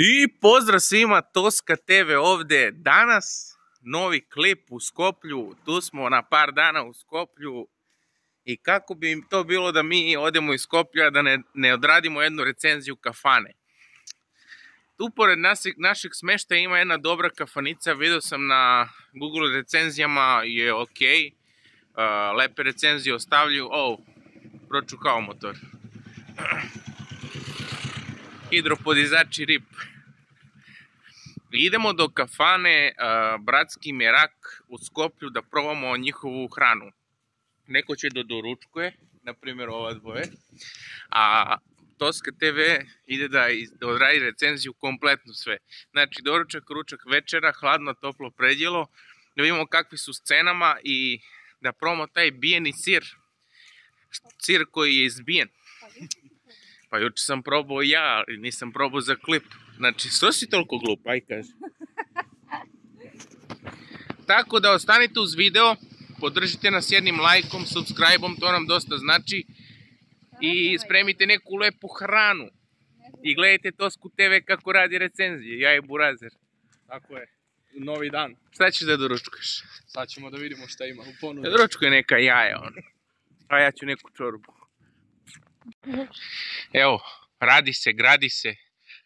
I pozdrav svima, Toska TV ovdje danas, novi klip u Skoplju, tu smo na par dana u Skoplju. I kako bi to bilo da mi odemo iz Skoplja da ne, ne odradimo jednu recenziju kafane. Tu pored našeg smeštaja ima jedna dobra kafanica, vidio sam na Google recenzijama, je ok, lepe recenzije ostavljaju, oh, pročukao motor. Hidropodizači rip. Idemo do kafane Bratski Merak u Skoplju da probamo njihovu hranu. Neko će da doručkuje, na primjer ova dvoje, a Toska TV ide da, odradi recenziju kompletno sve. Znači doručak, ručak, večera, hladno, toplo predjelo, da vidimo kakvi su scenama i da probamo taj bijeni sir. Sir koji je izbijen. Pa juče sam probao ja, nisam probao za klip. Znači, što si toliko glup, aj kaži. Tako da ostanite uz video, podržite nas jednim lajkom, subscribe-om, to nam dosta znači. I spremite neku lepu hranu. I gledajte Tosku TV kako radi recenzije, ja i Burazer. Tako je, novi dan. Šta ćeš da doručkuješ? Sad ćemo da vidimo šta ima u ponudi. Doručkuje neka jaja, ono. A ja ću neku čorbu. Evo, radi se, gradi se.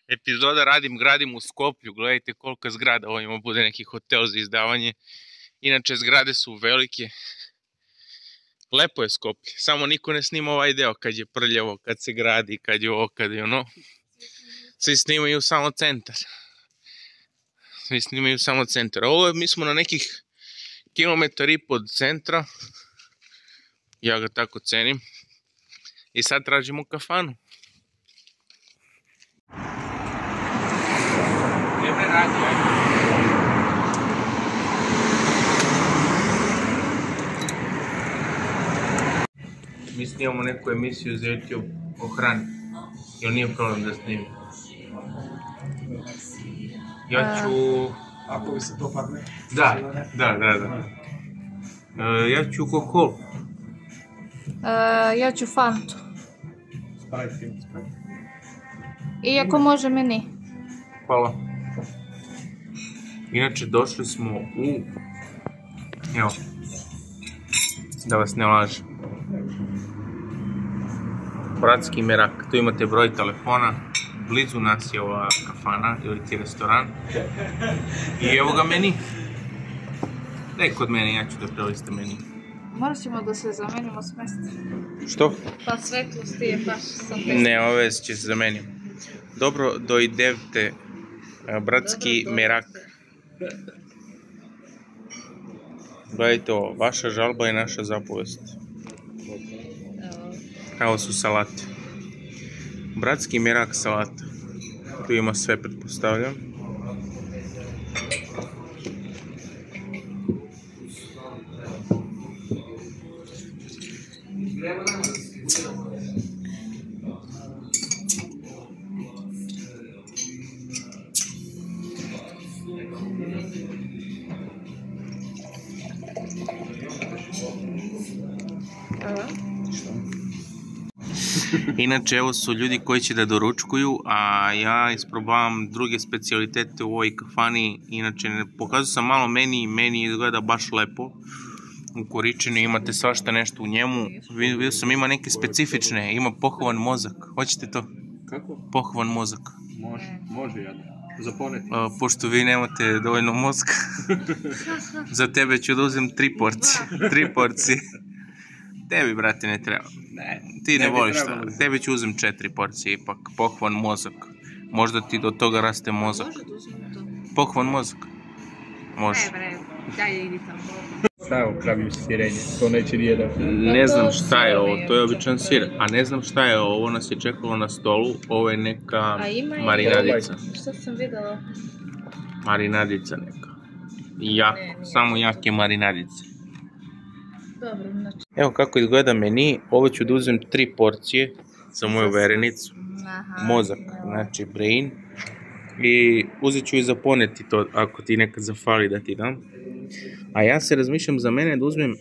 Epizoda radim, gradim u Skoplju. Gledajte koliko zgrada. Ovo ima bude neki hotel za izdavanje. Inače, zgrade su velike. Lepo je Skoplje. Samo niko ne snima ovaj deo kad je prljavo, kad se gradi, kad je ovo, kad je ono. Svi snimaju samo centar. Svi snimaju samo centar. Ovo mi smo na nekih kilometar i pod centra. Ja ga tako cenim. I sad tražimo kafanu. Dobre radi, Mi snimamo neku emisiju za YouTube o hrani. Nije problem da snimim? Ja ću... Ako bi se to padne. Da, da, da, da. E, ja ću Coca-Cola. E, ja ću Fantu. Sprite, Iako može meni. Hvala. Inače, došli smo u... Evo. Da vas ne lažem. Bratski merak. Tu imate broj telefona. Blizu nas je ova kafana ili ti restoran. I evo ga meni. Daj kod mene, ja ću da prelistam meni. Morat ćemo da se zamenimo s mesta. Što? Pa svetlosti je baš sa Ne, ove će se zamenimo. Dobro dojdevte, bratski merak. Gledajte ovo, vaša žalba je naša zapovest. Evo su salate. Bratski merak salata. Tu ima sve, pretpostavljam. Inače, evo su ljudi koji će da doručkuju, a ja isprobavam druge specialitete u ovoj kafani. Inače, pokazao sam malo meni, meni izgleda baš lepo. U koričenu imate svašta nešto u njemu. Vidio sam ima neke specifične, ima pohovan mozak. Hoćete to? Kako? Pohovan mozak. Može, može ja. Za poneti. Pošto vi nemate dovoljno mozga, za tebe ću da uzem tri porcije. Tri porcije. Tebi, brate, ne treba. Ne, Ti ne, ne voliš šta. Tebi ću uzem četiri porcije ipak. Pohvan mozak. Možda ti do toga raste mozak. Može da uzmemo to. Pohvan mozak. Može. Ne bre, daj idi tamo. Šta je ovo kravljivo sirenje? To neće nijedan. Ne znam šta je ovo, to je običan sir. A ne znam šta je ovo, nas je čekalo na stolu. Ovo je neka marinadica. Šta sam videla? Marinadica neka. Jak, Ne, nije. samo jake marinadice. Dobro, znači. Evo kako izgleda meni, ovo ću da uzem tri porcije za moju verenicu. Aha. mozak, znači brain. I uzet ću i za poneti to ako ti nekad zafali da ti dam. A ja se razmišljam za mene da uzmem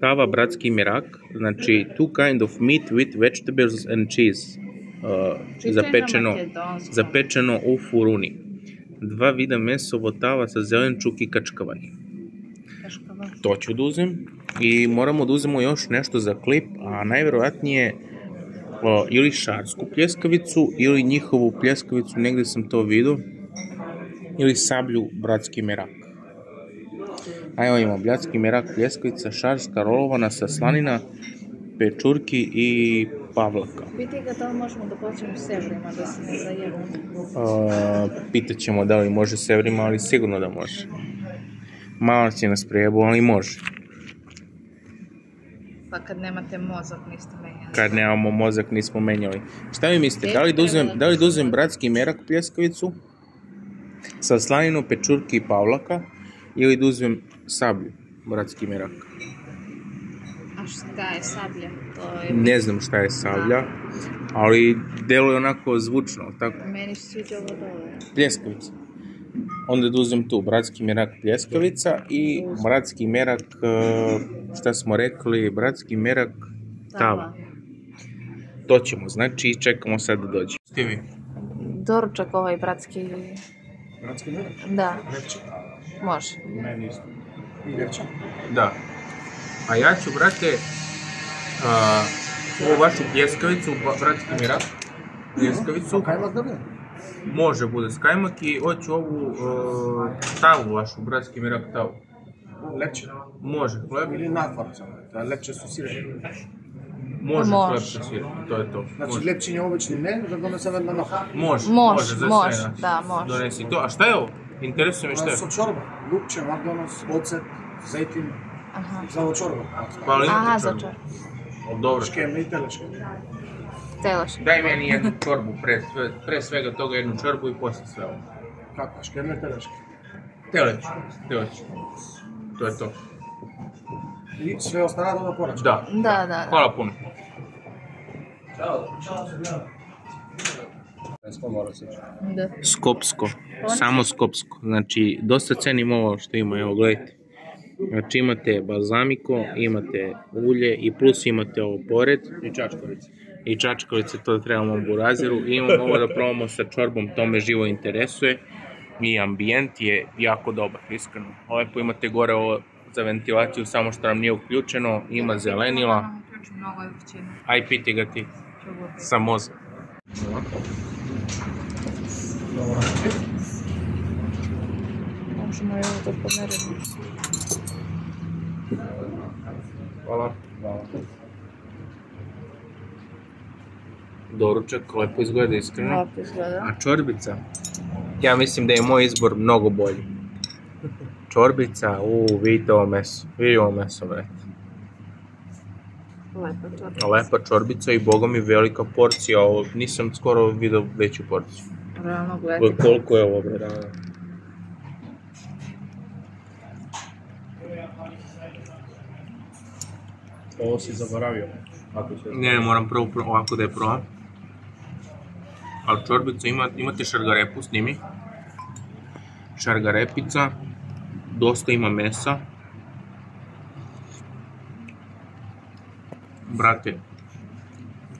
tava bratski merak, znači two kind of meat with vegetables and cheese. uh, zapečeno, zapečeno u furuni. Dva vida mesa votava sa zelenčuk i kačkavaj. To ću da uzem. I moramo da uzemo još nešto za klip, a najverovatnije o, ili šarsku pljeskavicu ili njihovu pljeskavicu, negde sam to vidio, ili sablju bratski merak. A evo imamo bratski merak, pljeskavica, šarska, rolovana sa slanina, pečurki i pavlaka. Piti ga da li možemo da počnemo s evrima, da se ne zajebamo. Pitaćemo da li može s evrima, ali sigurno da može. Malo će nas prejebu, ali može. Pa kad nemate mozak niste menjali. Kad nemamo mozak nismo menjali. Šta vi mislite, da li da uzem, da li da uzem bratski merak pljeskavicu sa slaninu, pečurki i pavlaka ili da uzem sablju bratski merak? A šta je sablja? To je... Ne znam šta je sablja, ali deluje onako zvučno, tako? Meni se sviđa ovo dole. Pljeskavica. Onda da uzem tu bratski merak pljeskavica i bratski merak, e, šta smo rekli, bratski merak tava. To ćemo, znači čekamo sad da dođe. Ste vi? Doručak ovaj bratski... Bratski merak? Da, može. Meni isto. I. Da. A ja ću, brate, a, ovu vašu pljeskavicu, bratski merak, pljeskavicu, Kajmak da bude? Može bude s kajmak i hoću ovu e, tavu vašu, bratski merak tavu. Lepće. Može, hleb, Ili. Da lepće su sireni. može Može. hleb sa sirom, to je to. Znači Može. lepćenje obični ne, da donese vedno na Može, Može, za sve može, nas. da, može. Donesi to. A šta je ovo? Interesuje me šta je. Sa čorba. Lupče, magdonos, ocet, zejtin. Aha. Za ovo čorba. Aha, za čorbu? čor. O, Dobro. Škemne i teleške. Telaš. Daj meni jednu čorbu, pre, sve- pre svega toga jednu čorbu i posle sve ovo. Kako? Škemne teleške. Teleć, teleć. To je to. I sve ostalo da porača. Da. Da, da, da. Hvala puno. Morali se da. Skopsko, samo skopsko. Znači, dosta cenim ovo što ima, evo gledajte. Znači imate balzamiko, imate ulje i plus imate ovo pored I čačkovice. i čačkovice, to trebamo buraziru. I imamo ovo da probamo sa čorbom, to me živo interesuje. I ambijent je jako dobar, iskreno. Lepo imate gore ovo za ventilaciju, samo što nam nije uključeno, ima zelenila. Je. Aj piti ga ti sa mozga. Možemo i ovo da pomerimo. Hvala. Hvala. Doručak, lepo izgleda iskreno. Lepo izgleda. A čorbica? Ja mislim da je moj izbor mnogo bolji. Čorbica, u, vidite ovo meso. Vidi ovo meso, brate. Lepo to. Lepa čorbica i boga mi velika porcija. Ovo, nisam skoro vidio veću porciju. Realno Gle, gleda. Koliko je ovo, bre, da, da. Ovo si zaboravio. Ako će... Ne, moram prvo pro- ovako da je probam. Ali čorbica ima, imate šargarepu s njimi. Šargarepica. Dosta ima mesa. Brate,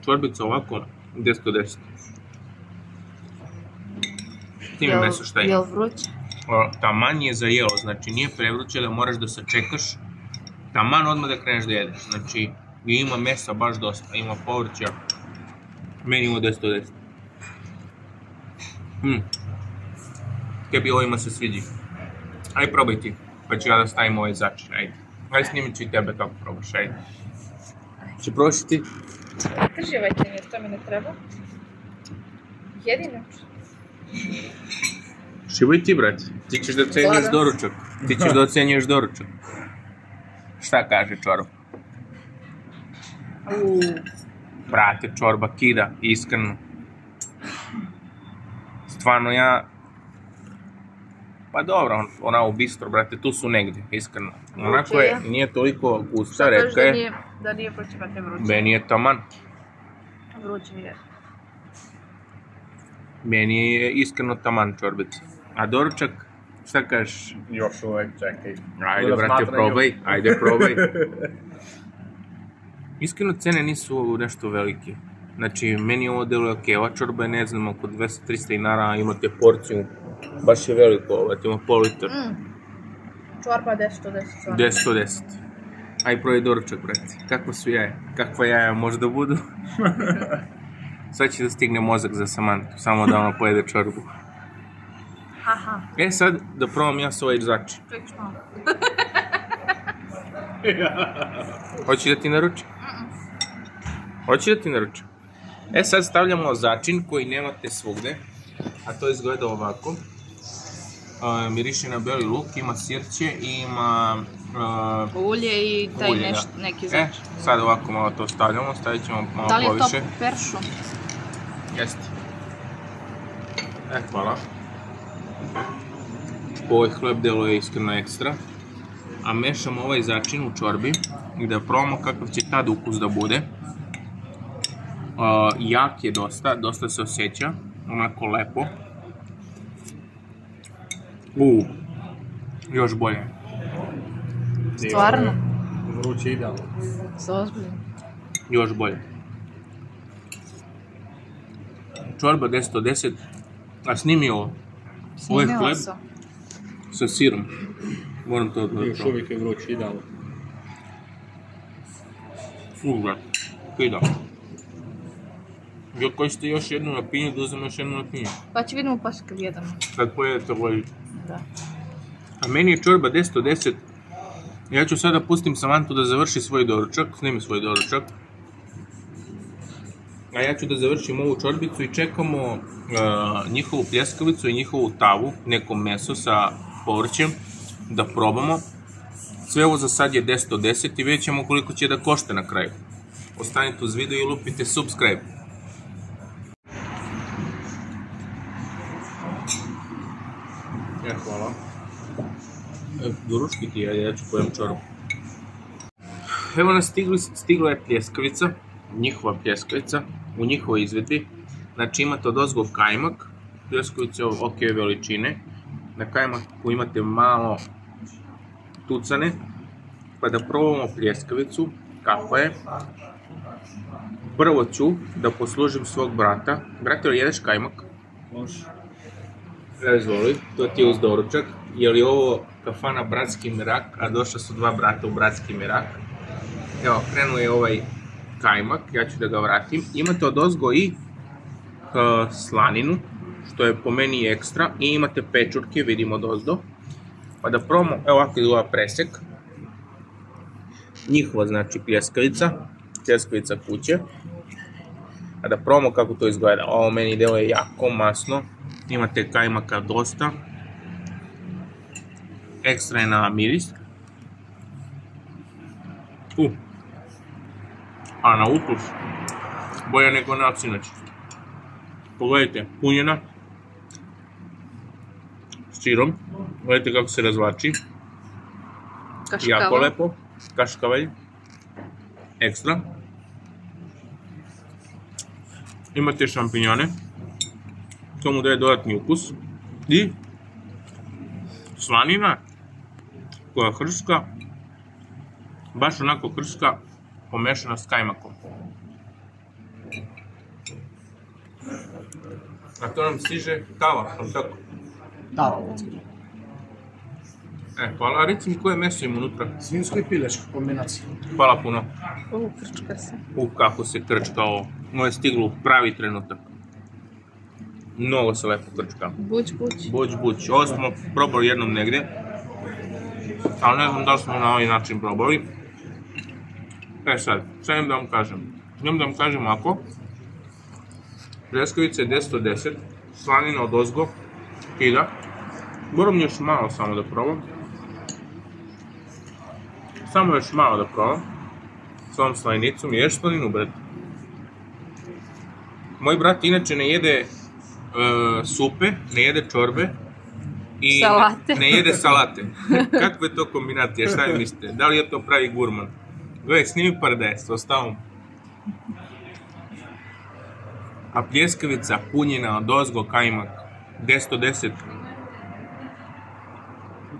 čorbica ovako 10 od 10. Ti mi meso šta ima. Jel vruće? Taman je za jelo, znači nije prevruće da moraš da sačekaš taman odmah da kreneš da jedeš, znači i ima mesa baš dosta, ima povrća, meni ima 10 od 10. Mm. Tebi ovima se sviđi. Ajde probaj ti, pa ću ja da stavim ovaj začin, ajde. Ajde snimit ću i tebe kako probaš, ajde. Će probaš ti? Drživajte mi, to mi ne treba. Jedino. Šivaj ti, brate. Ti ćeš da ocenjuješ doručak. Ti ćeš da ocenjuješ doručak. Šta kaže čorba? Uuu. Brate, čorba kida, iskreno. Stvarno ja... Pa dobro, on- ona u bistro, brate, tu su negdje, iskreno. Onako je, je. nije toliko gusta, kažeš redka da je. nije, da nije brate, vruće? Meni je taman. Vruće je. Meni je iskreno taman čorbica. A doručak, šta kažeš? Još uvek, čekaj. Ajde, Da brate, probaj, ajde, probaj. Iskreno, cene nisu nešto velike. Znači, meni ovo deluje ok, ova čorba je, ne znam, oko 200-300 dinara, imate porciju, baš je veliko, ovo, ima pol litra, Mm. Čorba 10 od 10 čorba. 10 od 10. Aj probaj doručak, brate. Kakva su jaja? Kakva jaja možda budu? Sad će da stigne mozak za Samantu, samo da ona pojede čorbu. Haha, E sad, da probam ja s ovaj začin. čekaj što malo. Hoće da ti naručim? Hoće da ti naručim? E sad stavljamo začin koji nemate svugde, a to izgleda ovako. Uh, miriše na beli luk, ima sirće i ima uh, Ulje i taj ulje, neš, da. neki E, začin. sad ovako malo to stavljamo, stavit ćemo malo Da li je to poviše. peršu? Jeste. E, hvala. Ovaj hleb delo je iskreno ekstra. A mešamo ovaj začin u čorbi i da probamo kakav će tad ukus da bude. Uh, jak je dosta, dosta se osjeća, onako lepo. U, još bolje. Stvarno? Vruće idealno. Ozbiljno. Još bolje. Čorba 10 od 10, a snimi ovo. Ovo je hleb sa sirom. Moram to da Još uvijek je vruće idealno. Brate, kida. Jo, koji ste još jednu na pinju, da uzmem još jednu na pinju. Pa će vidimo posle kad jedemo. Kad pojedete ovaj... Da. A meni je čorba 10 od 10. Ja ću sada pustim Samantu da završi svoj doručak, snimi svoj doručak. A ja ću da završim ovu čorbicu i čekamo uh, njihovu pljeskavicu i njihovu tavu, neko meso sa povrćem, da probamo. Sve ovo za sad je 10 od 10 i vidjet ćemo koliko će da košta na kraju. Ostanite uz video i lupite subscribe. E, hvala. E, doručki ti, ajde, ja ću pojem čorbu. Evo nas stigli, stigla je pljeskavica, njihova pljeskavica, u njihovoj izvedbi. Znači imate od ozgo kajmak, pljeskavice ok veličine. Na kajmaku imate malo tucane, pa da probamo pljeskavicu, kakva je. Prvo ću da poslužim svog brata. Brate, jedeš kajmak? Može. Izvoli, to ti je uz doručak. Je li ovo kafana Bratski mirak, a došla su dva brata u Bratski mirak. Evo, krenuo je ovaj kajmak, ja ću da ga vratim. Imate od ozgo i uh, slaninu, što je po meni ekstra. I imate pečurke, vidimo od ozdo. Pa da probamo, evo ovako izgleda presek. Njihova znači pljeskavica, pljeskavica kuće. A da probamo kako to izgleda. Ovo meni delo je jako masno. Imate kajmaka dosta. Ekstra je na miris. U. A na ukus. Bolje nego na sinoć. Pogledajte, punjena. S sirom. Gledajte kako se razvlači. Kaškava. Jako lepo. Kaškavalj. Ekstra. Imate šampinjone. To mu daje dodatni ukus. I slanina koja hrška. Baš onako hrška pomešana s kajmakom. A to nam stiže kava, ali tako? Stiže. E, hvala. A reci mi koje meso ima unutra? Svinsko i pileško kombinacija. Hvala puno. U, krčka se. U, kako se krčka ovo. Ovo je stiglo u pravi trenutak. Mnogo se lepo krčka. Buć, buć. Buć, buć. Ovo smo probali jednom negde. Ali ne znam da li smo na ovaj način probali. E sad, šta imam da vam kažem? Imam da vam kažem ovako. Pljeskavica je 10 od 10. Slanina od ozgo. Kida. Moram još malo samo da probam. Samo još malo da probam. S ovom slanicom. Ješ slaninu, bret? Moj brat inače ne jede e, supe, ne jede čorbe i Salate. ne jede salate. Kakva je to kombinacija, šta vi mislite? Da li je to pravi gurman? Gledaj, snimi pardes, ostavom. A pljeskavica punjena od ozgo kajmak, 10 od 10.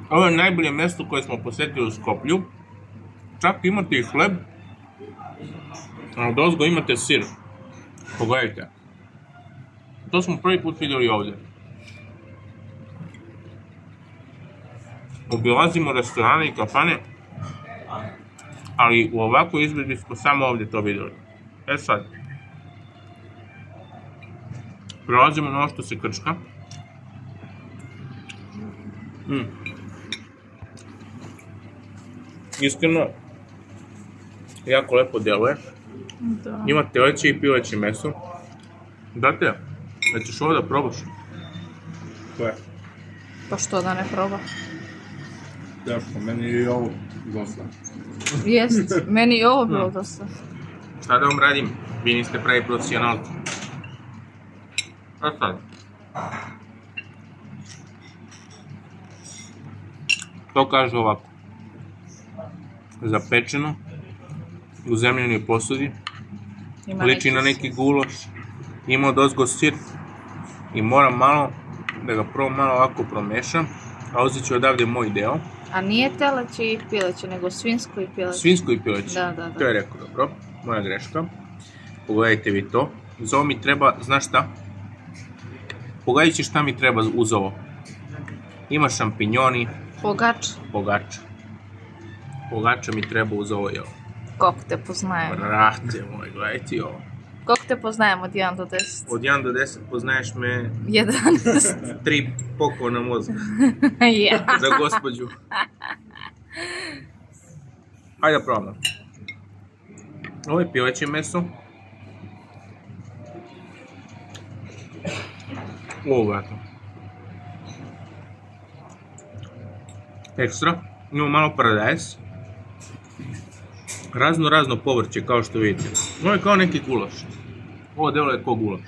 Ovo je najbolje mjesto koje smo posjetili u Skoplju. Čak imate i hleb, a od ozgo imate sir. Pogledajte. To smo prvi put vidjeli ovdje. Obilazimo restorane i kafane, ali u ovakvoj izvedbi smo samo ovdje to vidjeli. E sad, prelazimo na ovo što se krčka. Mm. Iskreno, jako lepo djeluje. Da. Ima teleće i pileće meso. Date, da ćeš ovo da probaš? Koje? Pa što da ne proba? Teško, meni je i ovo dosta. Jest, meni i ovo bilo dosta. Šta da vam radim? Vi niste pravi profesionalci. A sad? To kaže ovako. Zapečeno, u zemljenoj posudi, Ima liči na neki guloš, ima dozgo sir i moram malo da ga prvo malo ovako promešam, a uzet ću odavde moj deo, A nije teleće i pileće, nego svinsko i pileće. svinsko i pileće. Da, da, da. To je rekao dobro, moja greška. Pogledajte vi to. Za ovo mi treba, znaš šta? Pogledajte šta mi treba uz ovo. Ima šampinjoni, Pogač, pogača. Pogača mi treba uz ovo jelo. kako te poznajem? Brate moj, gledajte ovo. Kako te poznajem od 1 do 10? Od 1 do 10 poznaješ me 11. tri poklona mozga ja. za gospođu. Hajde da probamo. Ovo je pileće meso. Ovo, brate. Ekstra. Imamo malo paradajz. Razno razno povrće kao što vidite. Ovo je kao neki gulaš. Ovo delo je kao gulaš.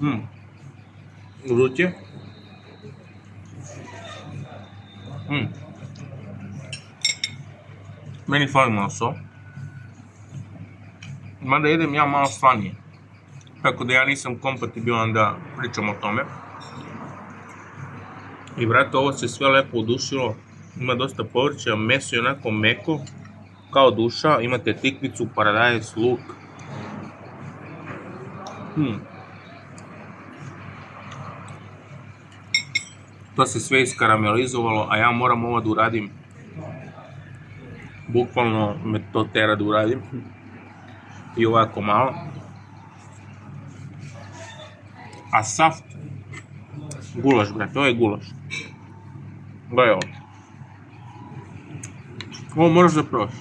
Mm. Mm. Meni fali malo so. Mada jedem ja malo slanije. Tako da ja nisam kompatibilan da pričam o tome. I brate, ovo se sve lepo udušilo. Ima dosta povrća, meso je onako meko, kao duša. Imate tikvicu, paradajz, luk. Hmm. To se sve iskaramelizovalo, a ja moram ovo da uradim. Bukvalno me to tera da uradim. I ovako malo. A saft, gulaš, brate, ovo je gulaš. Gledaj ovo. Ovo moraš da probaš.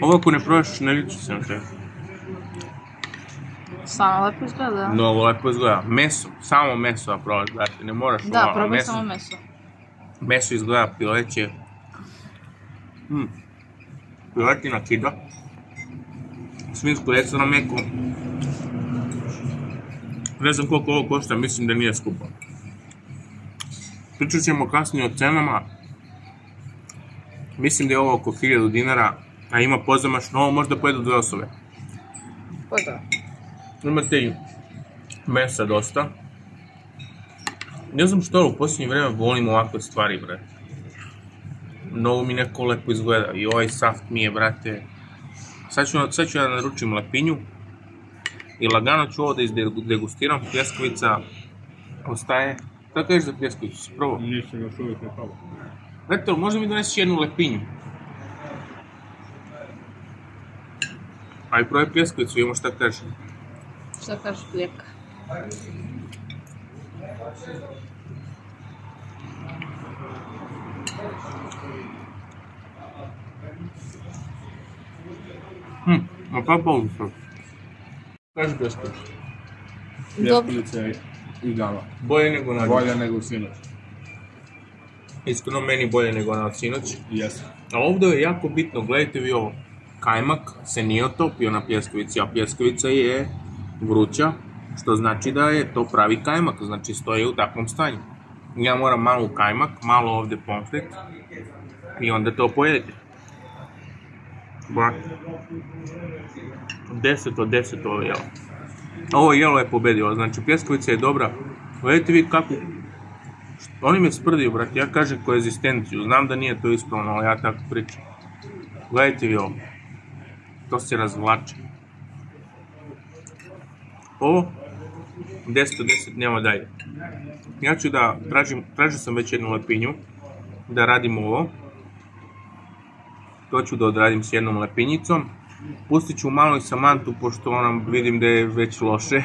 Ovo ako ne probaš, ne liči se na tebe. Stvarno lepo izgleda. Mnogo lepo izgleda. Meso, samo meso da probaš, brate, ne moraš Da, ovo, probaj meso. samo meso. Meso izgleda pileće. Mm. Piletina kida. Svinsko ekstra meko. Ne znam koliko ovo košta, mislim da nije skupo. Pričat ćemo kasnije o cenama. Mislim da je ovo oko 1000 dinara, a ima pozamašno, ovo možda pojedu dve osobe. Pa da. Imate i mesa dosta. Ne znam što, u posljednje vreme volim ovakve stvari, brate. Mnogo mi neko lepo izgleda i ovaj saft mi je, brate... Sad ću, sad ću ja naručim lepinju i lagano ću ovo da izdegustiram, pljeskavica ostaje. Šta kažeš za pljeskavicu, si prvo? Nisam još uvijek ne probao. Brate, možda mi doneseš jednu lepinju? Aj, probaj pljeskavicu, imamo šta kažeš. Kažeš plijeka? Hm, ma pa boli se. Kaži pljeskavicu. Dobro. Ljepilica je idealna. Bolje nego na Bolje nego sinoć. Iskreno meni bolje nego na sinoć. Jesam. A ovdje je jako bitno, gledajte vi ovo. Kajmak se nije otopio na pljeskavici, a pljeskavica je vruća, što znači da je to pravi kajmak, znači stoji u takvom stanju. Ja moram malo u kajmak, malo ovdje pomfrit i onda to pojedete. Brate. 10 od 10 ovo jelo. Ovo jelo je pobedilo, znači pljeskavica je dobra. Gledajte vi kako oni me sprdio, brate, ja kažem koegzistenciju, znam da nije to ispravno, ali ja tako pričam. Gledajte vi ovo. To se razvlače. Ovo, 10 od 10 nema dalje. Ja ću da tražim, tražio sam već jednu lepinju, da radim ovo. To ću da odradim s jednom lepinjicom. Pustit ću malo i Samantu, pošto ona vidim da je već loše.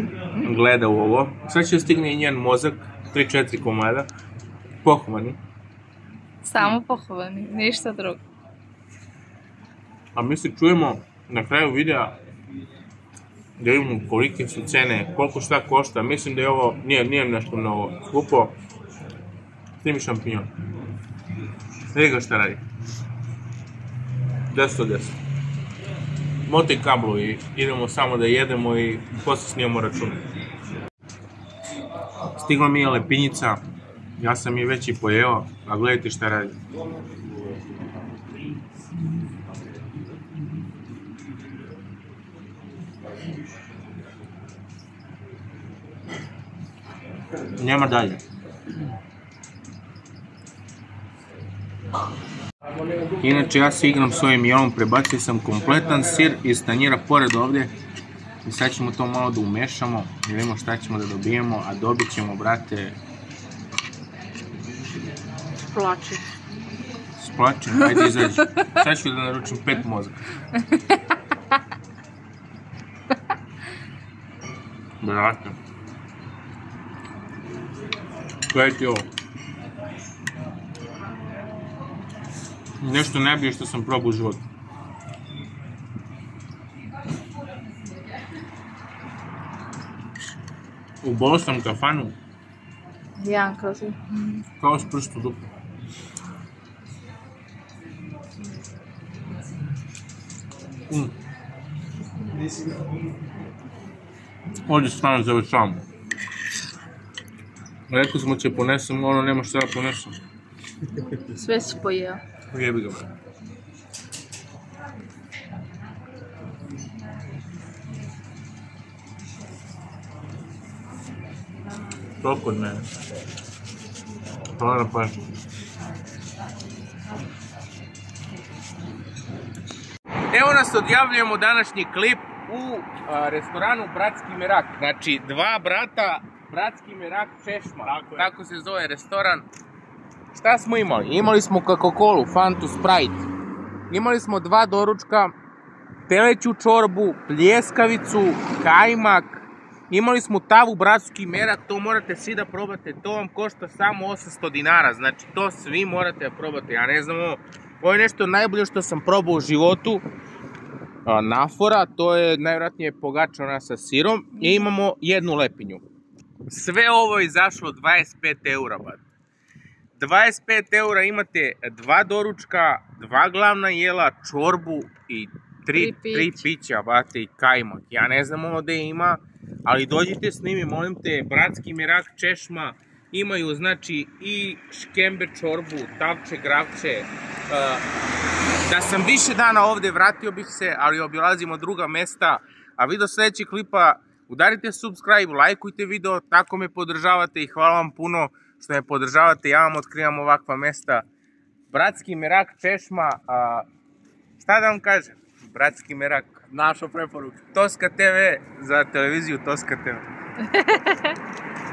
Gleda u ovo. Sad će stigne i njen mozak, 3-4 komada. Pohvani. Samo pohvalni, ništa drugo. A mi se čujemo na kraju videa da vidimo kolike su cene, koliko šta košta. Mislim da je ovo, nije, nije nešto mnogo skupo. Snimi šampinjon. Vidi ga šta radi. 10 od 10. Motaj kablu i idemo samo da jedemo i posle snimamo račun. Stigla mi je lepinjica, ja sam je već i pojeo, a gledajte šta radi. Nema dalje. Inače, ja se igram s ovim jelom, prebacio sam kompletan sir iz tanjira pored ovdje. I sad ćemo to malo da umešamo, vidimo šta ćemo da dobijemo, a dobit ćemo, brate, Plači. splače, ajde izađi. Sad ću da naručim pet mozga. Brate. Ovo. Nešto najbolje što sam probao u životu. Ubolo sam kafanu Jedan kroz kao s prstu dupe. Mm. Ovdje stvarno završavamo. Rekli smo će ponesem, ono nema šta da ponesem. Sve si pojeo. Jebi ga. bre. Toliko od mene. Hvala na pažnju. Evo nas odjavljujemo današnji klip u a, restoranu Bratski Merak. Znači, dva brata, Bratski Merak Češma. Tako, se zove restoran. Šta smo imali? Imali smo Coca-Cola, Fantu, Sprite. Imali smo dva doručka, teleću čorbu, pljeskavicu, kajmak. Imali smo tavu bratski merak, to morate svi da probate, to vam košta samo 800 dinara, znači to svi morate da probate, ja ne znam ovo, ovo je nešto najbolje što sam probao u životu, nafora, to je najvjerojatnije pogača ona sa sirom i imamo jednu lepinju. Sve ovo je izašlo 25 eura, bad. 25 eura imate dva doručka, dva glavna jela, čorbu i tri, Tri tri pića. bate, i kajmak. Ja ne znam ono gde ima, ali dođite s njimi, molim te, Bratski Mirak Češma, imaju znači i škembe čorbu, tavče, gravče. Uh, da sam više dana ovde, vratio bih se, ali obilazimo druga mesta. A vi do sledećeg klipa udarite subscribe, lajkujte video, tako me podržavate i hvala vam puno što me podržavate. Ja vam otkrivam ovakva mesta. Bratski Merak Češma, a, šta da vam kažem? Bratski Merak. Naša preporuka. Toska TV za televiziju Toska TV.